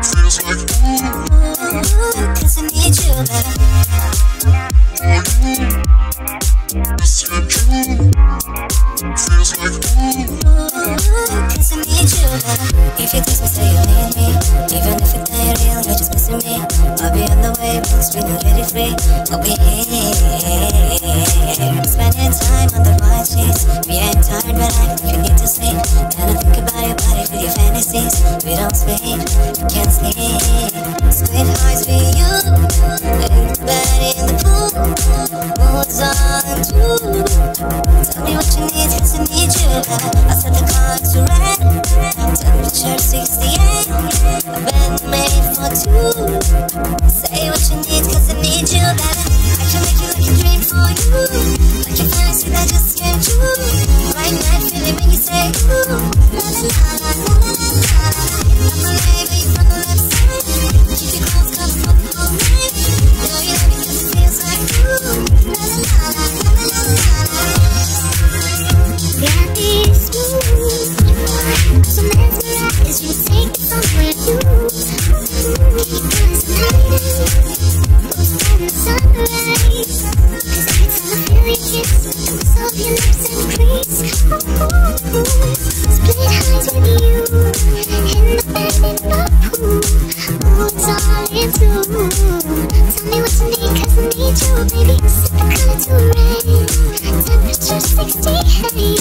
Feels like. Cause I need you. Miss you true. Feels like ooh. Cause I need you. If you text me, say you need me. Even if it ain't real, you're just missing me. I'll be on the way, books, we it free. I'll be here. We don't speak, can't sleep. Hearts for you. Ain't bad in the pool. Moods on too. Tell me what you need, cause I need you. I set the clock to red. Temperature 68. A bed made for two. Say what you need, cause I need you, baby. I can make you like a dream for you. Like a fantasy that just came true. Right night feeling when you say ooh. La la la la la. Tell me what you I need you, baby. The color red. Temperature 68.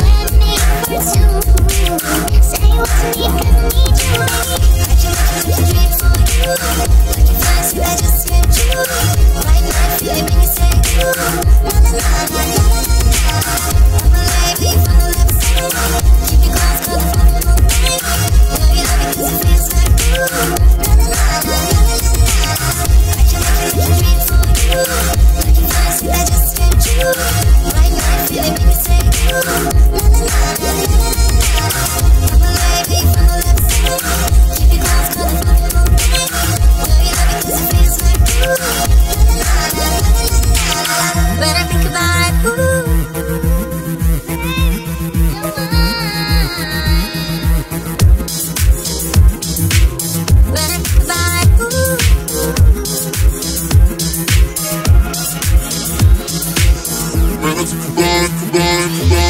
Wear me for two. When